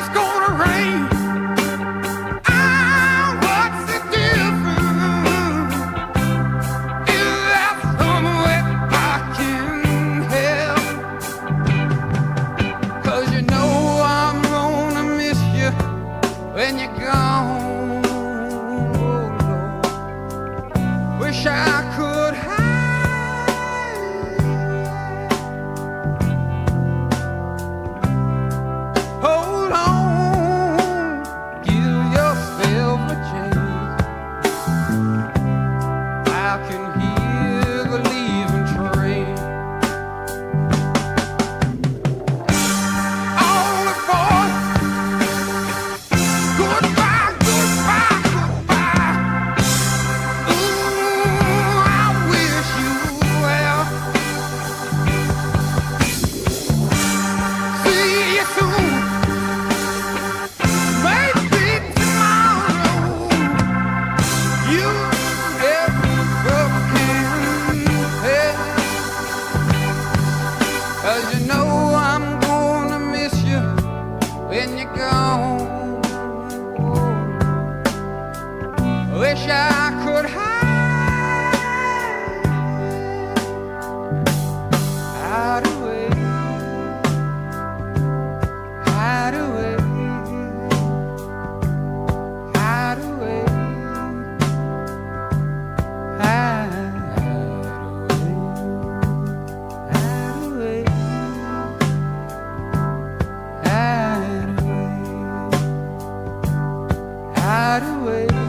Let's go. away.